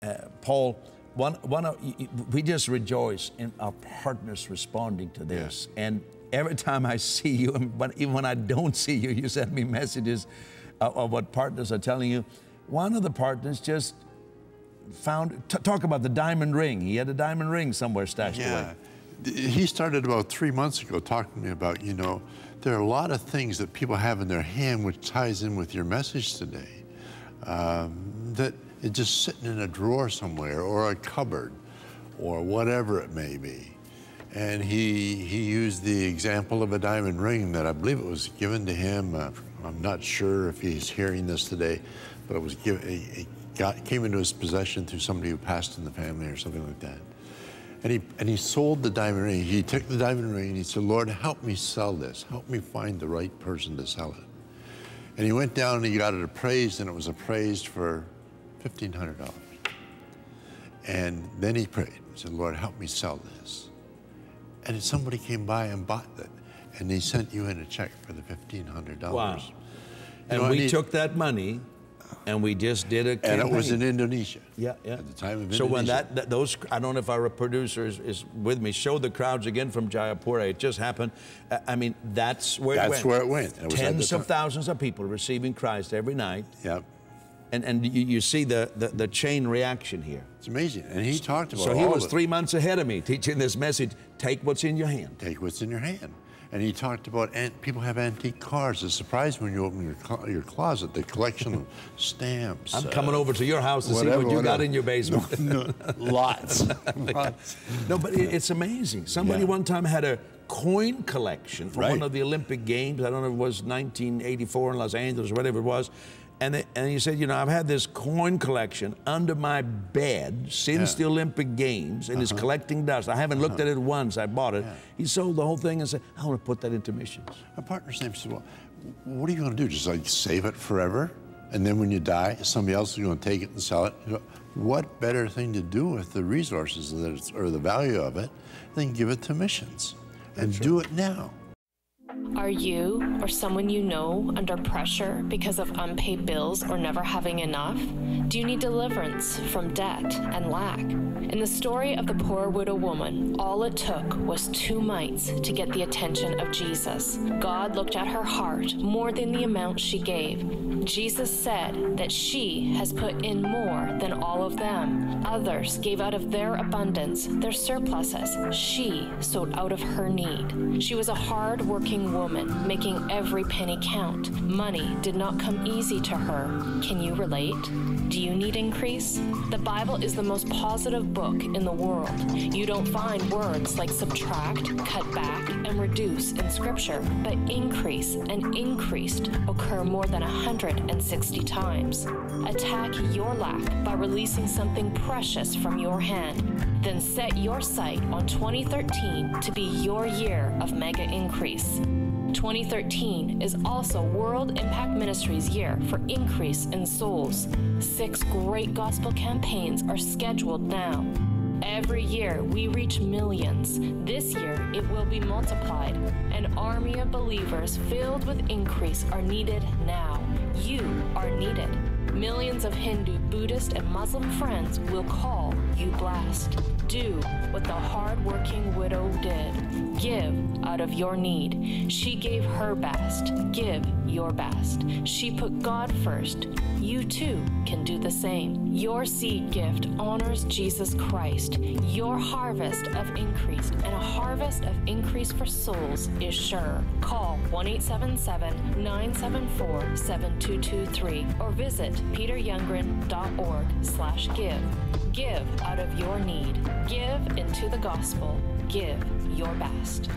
Uh, Paul, one, one of, we just rejoice in our partners responding to this. Yeah. And every time I see you, but even when I don't see you, you send me messages of, of what partners are telling you. One of the partners just found, talk about the diamond ring. He had a diamond ring somewhere stashed yeah. away. He started about three months ago talking to me about, you know, there are a lot of things that people have in their hand which ties in with your message today. Um, that is just sitting in a drawer somewhere or a cupboard or whatever it may be. And he, he used the example of a diamond ring that I believe it was given to him. Uh, I'm not sure if he's hearing this today, but it was given, it got, came into his possession through somebody who passed in the family or something like that. And he, and he sold the diamond ring. He took the diamond ring and he said, Lord, help me sell this. Help me find the right person to sell it. And he went down and he got it appraised, and it was appraised for $1,500. And then he prayed, he said, Lord, help me sell this. And somebody came by and bought it, and they sent you in a check for the $1,500. Wow. And know, we and took that money and we just did a campaign. And it was in Indonesia. Yeah, yeah. At the time of Indonesia. So when that, that, those, I don't know if our producer is, is, with me, show the crowds again from Jayapura. It just happened. I mean, that's where that's it went. That's where it went. It Tens of thousands of people receiving Christ every night. Yep. And, and you, you see the, the, the, chain reaction here. It's amazing. And he talked about So he was three months ahead of me teaching this message take what's in your hand. Take what's in your hand. And he talked about people have antique cars. It's surprising when you open your your closet, the collection of stamps. I'm uh, coming over to your house to whatever, see what you whatever. got in your basement. No, no, lots. lots. No, but it, it's amazing. Somebody yeah. one time had a coin collection from right. one of the Olympic Games. I don't know if it was 1984 in Los Angeles or whatever it was. And, they, and he said, you know, I've had this coin collection under my bed since yeah. the Olympic Games, and uh-huh. it's collecting dust. I haven't uh-huh. looked at it once. I bought it. Yeah. He sold the whole thing and said, I want to put that into missions. My partner's name said, well, what are you going to do? Just like save it forever? And then when you die, somebody else is going to take it and sell it. You know, what better thing to do with the resources or the value of it than give it to missions? And That's do it now. Are you or someone you know under pressure because of unpaid bills or never having enough? Do you need deliverance from debt and lack? In the story of the poor widow woman, all it took was two mites to get the attention of Jesus. God looked at her heart more than the amount she gave. Jesus said that she has put in more than all of them. Others gave out of their abundance, their surpluses. She sowed out of her need. She was a hard working woman, making every penny count. Money did not come easy to her. Can you relate? Do you need increase? The Bible is the most positive book in the world. You don't find words like subtract, cut back, and reduce in Scripture, but increase and increased occur more than 160 times. Attack your lack by releasing something precious from your hand. Then set your sight on 2013 to be your year of mega increase. 2013 is also World Impact Ministries year for increase in souls. Six great gospel campaigns are scheduled now. Every year we reach millions. This year it will be multiplied. An army of believers filled with increase are needed now. You are needed. Millions of Hindu, Buddhist, and Muslim friends will call you blessed. Do what the hardworking widow did. Give out of your need. She gave her best. Give your best. She put God first. You too can do the same. Your seed gift honors Jesus Christ. Your harvest of increase and a harvest of increase for souls is sure. Call 1 877 974 7223 or visit peteryoungren.org slash give. Give out of your need. Give into the gospel. Give your best.